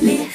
你